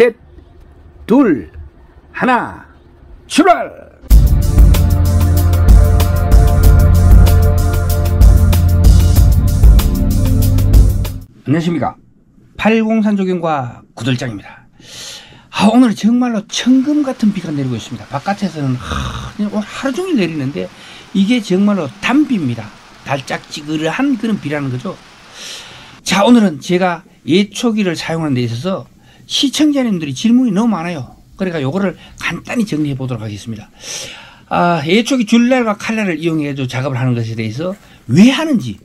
셋, 둘, 하나, 출발! 안녕하십니까. 803 조경과 구들장입니다. 아, 오늘 정말로 천금 같은 비가 내리고 있습니다. 바깥에서는 하루 종일 내리는데 이게 정말로 단비입니다. 달짝지근한 그런 비라는 거죠. 자, 오늘은 제가 예초기를 사용하는 데 있어서 시청자님들이 질문이 너무 많아요. 그러니까 요거를 간단히 정리해 보도록 하겠습니다. 아, 예초기 줄날과 칼날을 이용해서 작업을 하는 것에 대해서 왜 하는지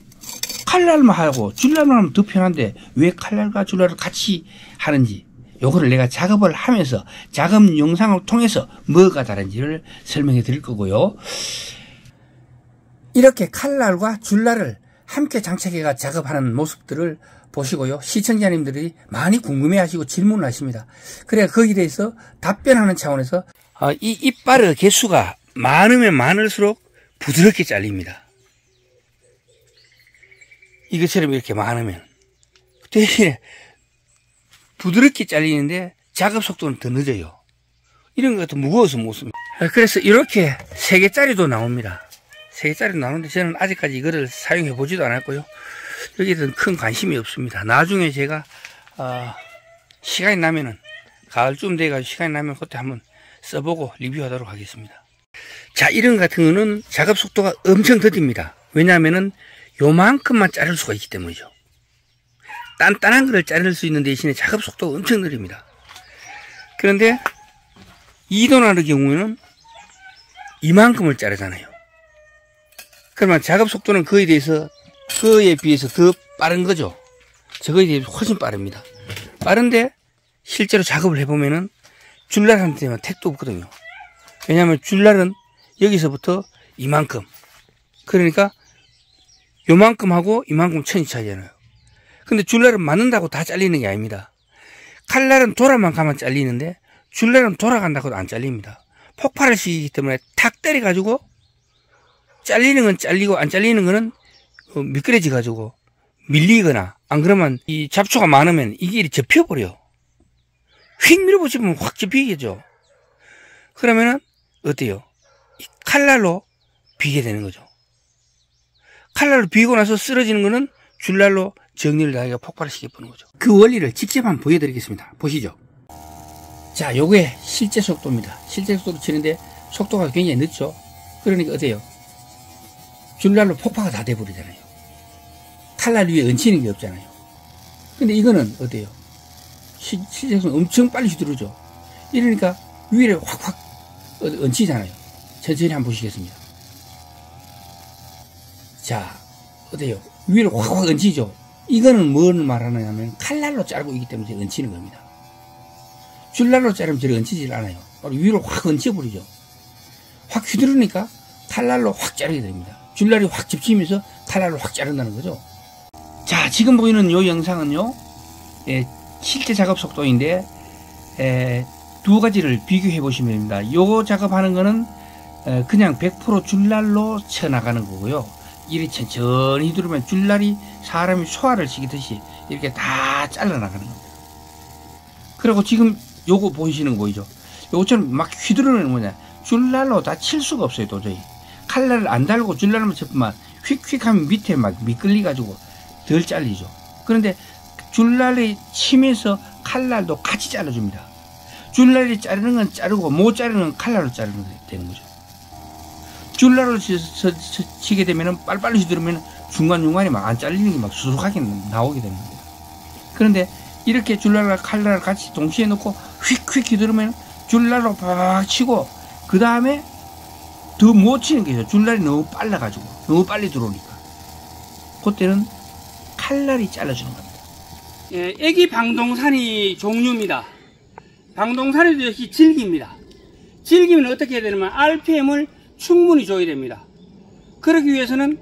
칼날만 하고 줄날만 하면 더 편한데 왜 칼날과 줄날을 같이 하는지 요거를 내가 작업을 하면서 작업 영상을 통해서 뭐가 다른지를 설명해 드릴 거고요. 이렇게 칼날과 줄날을 함께 장착해가 작업하는 모습들을 보시고요. 시청자님들이 많이 궁금해하시고 질문하십니다. 그래 거기에 대해서 답변하는 차원에서 어, 이 이빨의 개수가 많으면 많을수록 부드럽게 잘립니다. 이것처럼 이렇게 많으면 대신에 부드럽게 잘리는데 작업 속도는 더 늦어요. 이런 것도 무거워서 못 씁니다. 그래서 이렇게 3개짜리도 나옵니다. 3개짜리 나오는데 저는 아직까지 이거를 사용해 보지도 않았고요. 여기에는 큰 관심이 없습니다. 나중에 제가 어, 시간이 나면은 가을쯤 돼가지고 시간이 나면 그때 한번 써보고 리뷰하도록 하겠습니다. 자 이런 같은 거는 작업 속도가 엄청 더딥니다. 왜냐하면은 요만큼만 자를 수가 있기 때문이죠. 단단한 거를 자를 수 있는 대신에 작업 속도가 엄청 느립니다. 그런데 이도나의 경우에는 이만큼을 자르잖아요. 그러면 작업 속도는 그에 대해서 그에 비해서 더 빠른 거죠. 저거에 비해서 훨씬 빠릅니다. 빠른데 실제로 작업을 해보면은 줄날한테만 택도 없거든요. 왜냐하면 줄날은 여기서부터 이만큼 그러니까 요만큼 하고 이만큼 천이 차이잖아요. 근데 줄날은 맞는다고 다 잘리는 게 아닙니다. 칼날은 돌아만 가면 잘리는데 줄날은 돌아간다고도 안 잘립니다. 폭발을 시키기 때문에 탁 때려가지고 잘리는 건 잘리고 안 잘리는 거는 어, 미끄러지 가지고 밀리거나 안 그러면 이 잡초가 많으면 이게 접혀버려. 휙 밀어보시면 확 접히겠죠. 그러면은 어때요? 칼날로 비게 되는 거죠. 칼날로 비고 나서 쓰러지는 거는 줄날로 정리를 다하기가 폭발을 시켜보는 거죠. 그 원리를 직접 한번 보여드리겠습니다. 보시죠. 자, 요게 실제 속도입니다. 실제 속도로 치는데 속도가 굉장히 늦죠. 그러니까 어때요? 줄날로 폭파가 다 돼버리잖아요. 칼날 위에 얹히는 게 없잖아요. 근데 이거는 어때요? 시, 실제로 엄청 빨리 휘두르죠. 이러니까 위에 확확 얹히잖아요. 천천히 한번 보시겠습니다. 자, 어때요? 위로 확확 얹히죠? 이거는 뭘 말하느냐면 칼날로 자르고 있기 때문에 얹히는 겁니다. 줄날로 자르면 저리 얹히질 않아요. 바로 위로 확 얹혀버리죠. 확 휘두르니까 칼날로 확 자르게 됩니다. 줄날이 확 집히면서 칼날로 확 자른다는 거죠. 자, 지금 보이는 이 영상은요, 예, 실제 작업 속도인데, 예, 두 가지를 비교해 보시면 됩니다. 요거 작업하는 거는 예, 그냥 100% 줄날로 쳐나가는 거고요. 이리 천천히 두르면 줄날이 사람이 소화를 시키듯이 이렇게 다 잘라나가는 겁니다. 그리고 지금 요거 보이시는 거이죠. 요거처럼 막 휘두르는 뭐냐. 줄날로 다 칠 수가 없어요, 도저히. 칼날을 안 달고 줄날만 쳤만 휙휙 하면 밑에 막 미끌리 가지고 덜 잘리죠. 그런데 줄날이 치면서 칼날도 같이 잘라줍니다. 줄날이 자르는 건 자르고 못 자르는 건 칼날로 자르는 게 되는 거죠. 줄날로 치게 되면 빨리빨리 휘두르면 중간중간에 막 안 잘리는 게 막 수룩하게 나오게 겁니다. 그런데 이렇게 줄날과 칼날을 같이 동시에 놓고 휙휙 휘두르면 줄날로 팍 치고 그 다음에 더 못 치는 게 있어요. 줄날이 너무 빨라가지고 너무 빨리 들어오니까 그때는 칼날이 잘라주는 겁니다. 예, 애기 방동산이 종류입니다. 방동산에도 역시 질기입니다. 질기면 어떻게 해야 되냐면 RPM을 충분히 줘야 됩니다. 그러기 위해서는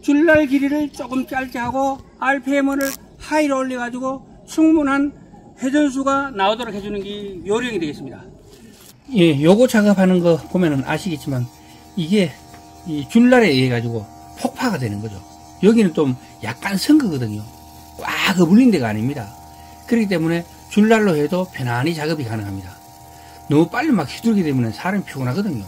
줄날 길이를 조금 짧게 하고 RPM을 하이로 올려가지고 충분한 회전수가 나오도록 해주는 게 요령이 되겠습니다. 예, 요거 작업하는 거 보면은 아시겠지만 이게 이 줄날에 의해 가지고 폭파가 되는 거죠. 여기는 좀 약간 선 거거든요. 꽉 어물린 데가 아닙니다. 그렇기 때문에 줄날로 해도 편안히 작업이 가능합니다. 너무 빨리 막 휘두르게 되면 사람이 피곤하거든요.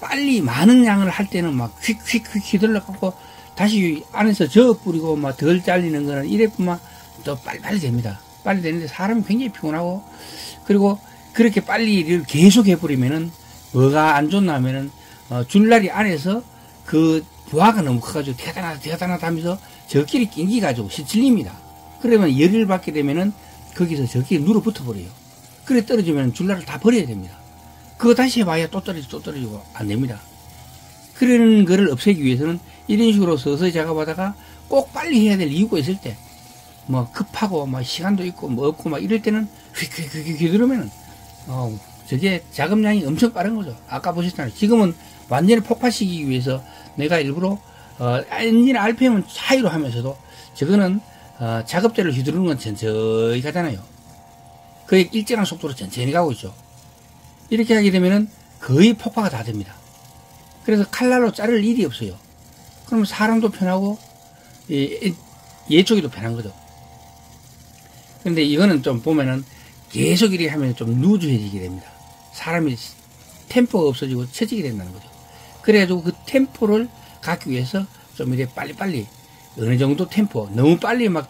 빨리 많은 양을 할 때는 막 휙휙휙 휘둘러갖고 다시 안에서 저어 뿌리고 막 덜 잘리는 거는 이래뿐만 또 빨리빨리 됩니다. 빨리 되는데 사람이 굉장히 피곤하고 그리고 그렇게 빨리 일을 계속 해버리면은 뭐가 안 좋나 하면은 어, 줄날이 안에서 그 부하가 너무 커가지고 대단하다 대단하다 하면서 저끼리 낑기가지고 시찔립니다. 그러면 열을 받게 되면은 거기서 저끼리 눌어 붙어 버려요. 그래 떨어지면 줄날을 다 버려야 됩니다. 그거 다시 해봐야 또 떨어지고 또 떨어지고 안 됩니다. 그런 거를 없애기 위해서는 이런 식으로 서서히 작업하다가 꼭 빨리 해야 될 이유가 있을 때, 뭐 급하고 막 시간도 있고 뭐 없고 막 이럴 때는 휙휙휙휙 휘두르면은 어 저게 작업량이 엄청 빠른 거죠. 아까 보셨잖아요. 지금은 완전히 폭파시키기 위해서 내가 일부러 어 엔진 RPM은 차이로 하면서도 저거는 어, 작업대를 휘두르는 건 천천히 가잖아요. 그게 일정한 속도로 천천히 가고 있죠. 이렇게 하게 되면은 거의 폭파가 다 됩니다. 그래서 칼날로 자를 일이 없어요. 그러면 사람도 편하고 예, 예쪽이도 편한 거죠. 그런데 이거는 좀 보면은 계속 이렇게 하면 좀 누주해지게 됩니다. 사람이 템포가 없어지고 처지게 된다는 거죠. 그래가지고 그 템포를 갖기 위해서 좀 이렇게 빨리빨리 어느 정도 템포 너무 빨리 막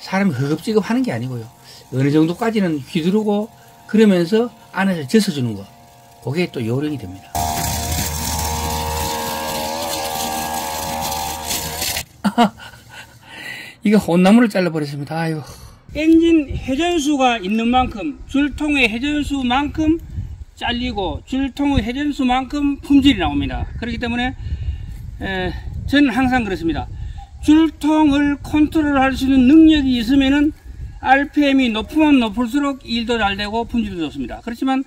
사람이 허겁지겁 하는 게 아니고요. 어느 정도까지는 휘두르고 그러면서 안에서 젖어주는 거 그게 또 요령이 됩니다. 이거 혼나무를 잘라버렸습니다. 아유. 엔진 회전수가 있는 만큼 줄통의 회전수만큼 잘리고 줄통의 회전수만큼 품질이 나옵니다. 그렇기 때문에 에, 저는 항상 그렇습니다. 줄통을 컨트롤할 수 있는 능력이 있으면은 RPM이 높으면 높을수록 일도 잘 되고 품질도 좋습니다. 그렇지만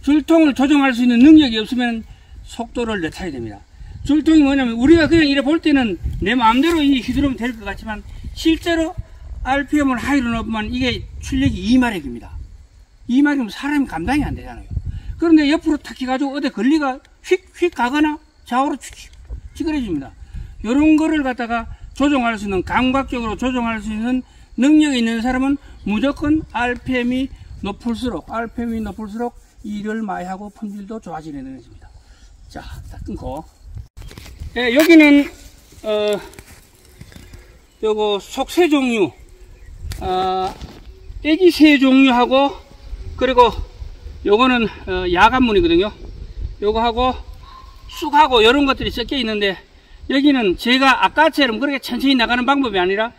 줄통을 조정할 수 있는 능력이 없으면 속도를 늦춰야 됩니다. 줄통이 뭐냐면 우리가 그냥 이래 볼 때는 내 마음대로 이 휘두르면 될 것 같지만 실제로 RPM을 하이로 넣으면 이게 출력이 2마력입니다. 2마력이면 사람이 감당이 안 되잖아요. 그런데 옆으로 탁 해가지고 어디 걸리가 휙휙 가거나 좌우로 휙 찌그러집니다. 이런 거를 갖다가 조정할 수 있는 감각적으로 조정할 수 있는 능력이 있는 사람은 무조건 RPM이 높을수록 RPM이 높을수록 일을 많이 하고 품질도 좋아지는 것입니다. 자, 딱 끊고. 예, 여기는 어 요거 속세 종류, 어, 애기 새 종류하고 그리고 요거는 어, 야간문이거든요. 요거하고 쑥하고 이런 것들이 섞여 있는데 여기는 제가 아까처럼 그렇게 천천히 나가는 방법이 아니라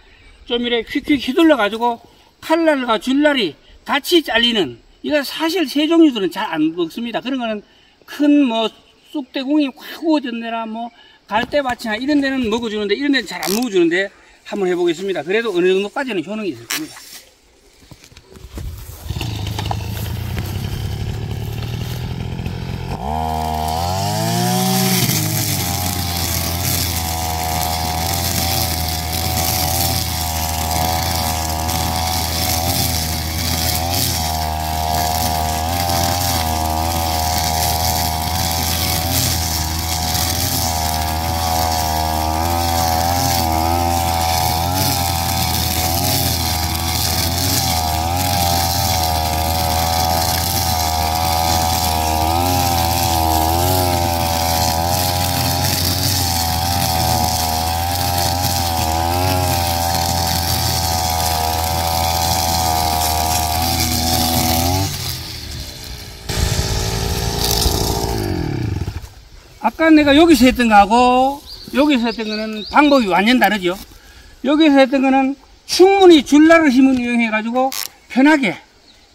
좀 이렇게 휙휙 휘둘러 가지고 칼날과 줄날이 같이 잘리는 이거 사실 새 종류들은 잘 안 먹습니다. 그런 거는 큰 뭐 쑥대공이 확 우어졌네라 뭐 갈대밭이나 이런 데는 먹어주는데 이런 데는 잘 안 먹어주는데 한번 해보겠습니다. 그래도 어느 정도까지는 효능이 있을 겁니다. 아까 내가 여기서 했던 거하고 여기서 했던 거는 방법이 완전 다르죠. 여기서 했던 거는 충분히 줄날을 힘을 이용해 가지고 편하게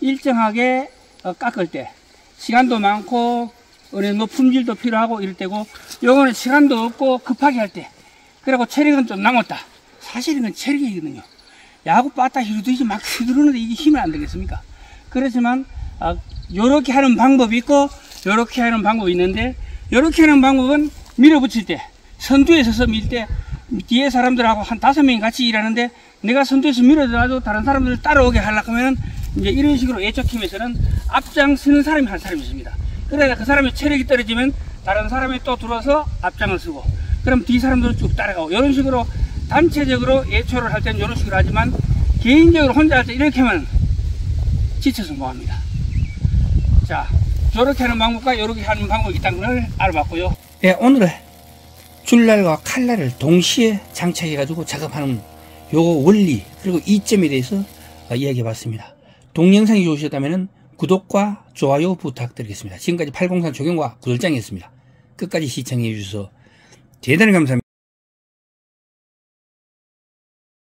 일정하게 어, 깎을 때 시간도 많고 어느 정도 품질도 필요하고 이럴 때고 요거는 시간도 없고 급하게 할 때 그리고 체력은 좀 남았다. 사실 이건 체력이거든요. 야구 빠따 휘두르지 막 휘두르는데 이게 힘이 안 되겠습니까? 그렇지만 아, 요렇게 하는 방법이 있고 요렇게 하는 방법이 있는데 이렇게 하는 방법은 밀어붙일 때 선두에 서서 밀 때 뒤에 사람들하고 한 다섯 명이 같이 일하는데 내가 선두에서 밀어줘가지고 다른 사람들 따라오게 하려고 하면은 이제 이런 식으로 예적 팀에서는 앞장서는 사람이 한 사람이 있습니다. 그러다 그 사람의 체력이 떨어지면 다른 사람이 또 들어와서 앞장을 서고 그럼 뒤 사람들 쭉 따라가고 이런 식으로 단체적으로 예초를 할 때는 이런 식으로 하지만 개인적으로 혼자 할 때 이렇게 하면 지쳐 성공합니다. 자, 저렇게 하는 방법과 이렇게 하는 방법이 있다는 걸 알아봤고요. 예, 오늘은 줄날과 칼날을 동시에 장착해가지고 작업하는 요 원리 그리고 이점에 대해서 어, 이야기해 봤습니다. 동영상이 좋으셨다면 구독과 좋아요 부탁드리겠습니다. 지금까지 803 조경과 구절장이었습니다. 끝까지 시청해 주셔서 대단히 감사합니다.